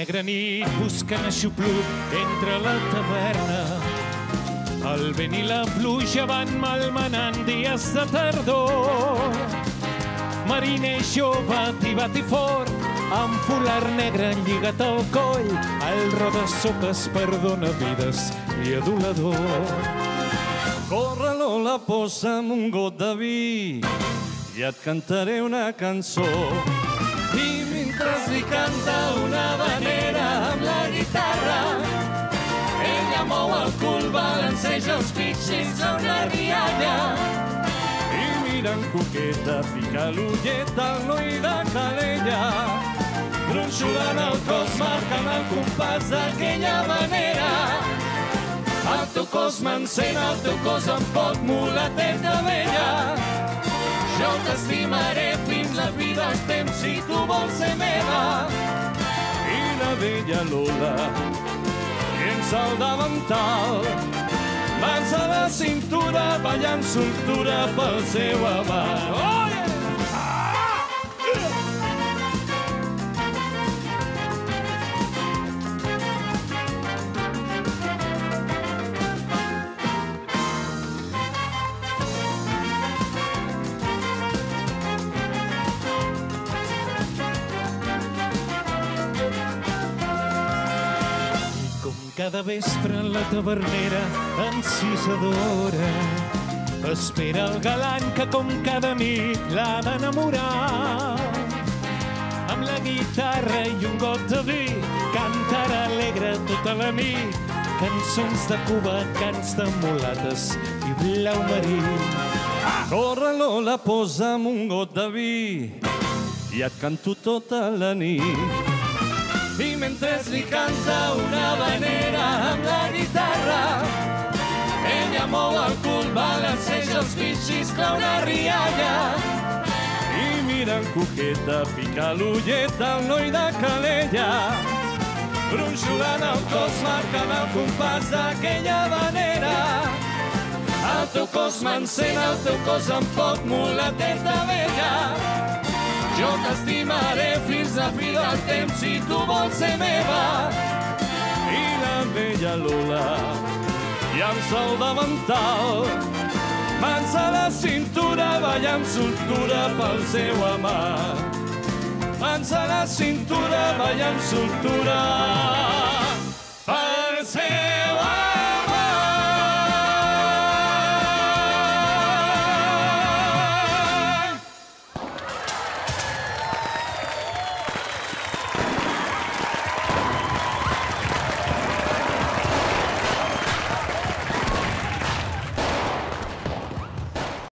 negra nit buscant aixoplut entre la taverna. El vent i la pluja van malmenant dies de tardor. Mariner jove, tibat i fort, amb folar negre lligat al coll, el roda sopes perdona vides i adulador. Corre, Lola, posa'm un got de vi i et cantaré una cançó. Els pixins a una rialla. I mirant coqueta, pica l'ullet al noi de Calella. Gronxolant el cos, marcant el compàs d'aquella manera. El teu cos m'encén, el teu cos em pot mulateta vella. Jo t'estimaré fins la fi dels temps si tu vols ser meva. I la vella Lola llença el davantal, mans a la cintura, ballant soltura pel seu amant. Oh, cada vespre la tavernera encisadora espera el galant que com cada nit l'ha d'enamorar. Amb la guitarra i un got de vi cantarà alegre tota la nit cançons de Cuba, cants de mulates i blau marí. Corre, Lola, posa'm un got de vi i et canto tota la nit. I mentre li canta clau una rialla. I mirant coqueta, pica l'ullet al noi de Calella. Bronxolant el cos, marcant el compàs d'aquella vanera. El teu cos m'encén, el teu cos em pot mulateta vella. Jo t'estimaré fins a fi del temps si tu vols ser meva. I la vella Lola llança el davantal, mans a la cintura, ballant soltura pel seu amant. Mans a la cintura, ballant soltura